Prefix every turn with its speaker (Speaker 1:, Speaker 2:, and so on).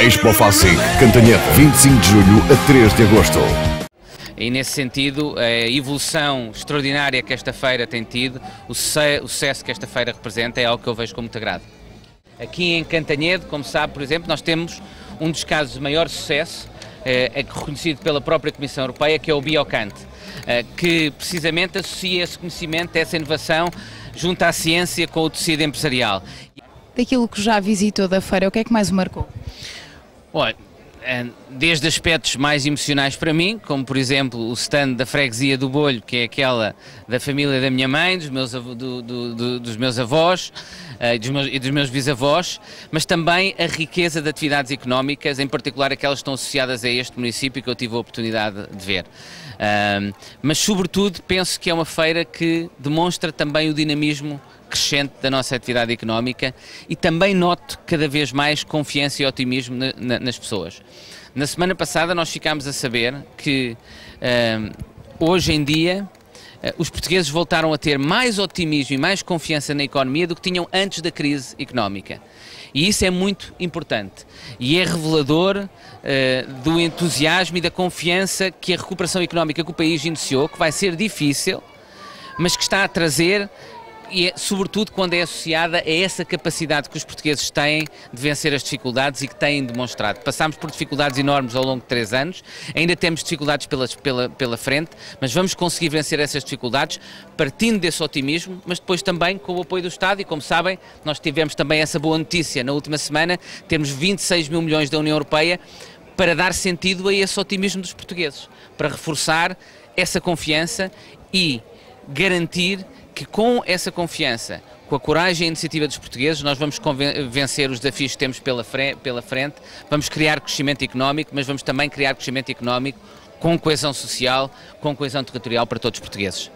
Speaker 1: Expo FACIC, Cantanhede, 25 de julho a 3 de agosto.
Speaker 2: E nesse sentido, a evolução extraordinária que esta feira tem tido, o sucesso que esta feira representa, é algo que eu vejo com muito agrado. Aqui em Cantanhede, como sabe, por exemplo, nós temos um dos casos de maior sucesso, é reconhecido pela própria Comissão Europeia, que é o Biocante, eh, que precisamente associa esse conhecimento, essa inovação, junto à ciência com o tecido empresarial.
Speaker 3: Daquilo que já visitou da feira, o que é que mais o marcou?
Speaker 2: Olha, eh, desde aspectos mais emocionais para mim, como por exemplo o stand da freguesia do Bolho, que é aquela da família da minha mãe, dos meus, do, do, do, dos meus avós uh, dos meus, e dos meus bisavós, mas também a riqueza de atividades económicas, em particular aquelas que estão associadas a este município que eu tive a oportunidade de ver. Mas sobretudo penso que é uma feira que demonstra também o dinamismo crescente da nossa atividade económica e também noto cada vez mais confiança e otimismo na, na, nas pessoas. Na semana passada nós ficámos a saber que uh, hoje em dia uh, os portugueses voltaram a ter mais otimismo e mais confiança na economia do que tinham antes da crise económica. E isso é muito importante e é revelador uh, do entusiasmo e da confiança que a recuperação económica que o país iniciou, que vai ser difícil, mas que está a trazer e é, sobretudo quando é associada a essa capacidade que os portugueses têm de vencer as dificuldades e que têm demonstrado. Passámos por dificuldades enormes ao longo de três anos, ainda temos dificuldades pela, pela, pela frente, mas vamos conseguir vencer essas dificuldades partindo desse otimismo, mas depois também com o apoio do Estado. E como sabem, nós tivemos também essa boa notícia na última semana, temos 26 mil milhões da União Europeia para dar sentido a esse otimismo dos portugueses, para reforçar essa confiança e garantir que com essa confiança, com a coragem e a iniciativa dos portugueses, nós vamos vencer os desafios que temos pela frente, vamos criar crescimento económico, mas vamos também criar crescimento económico com coesão social, com coesão territorial para todos os portugueses.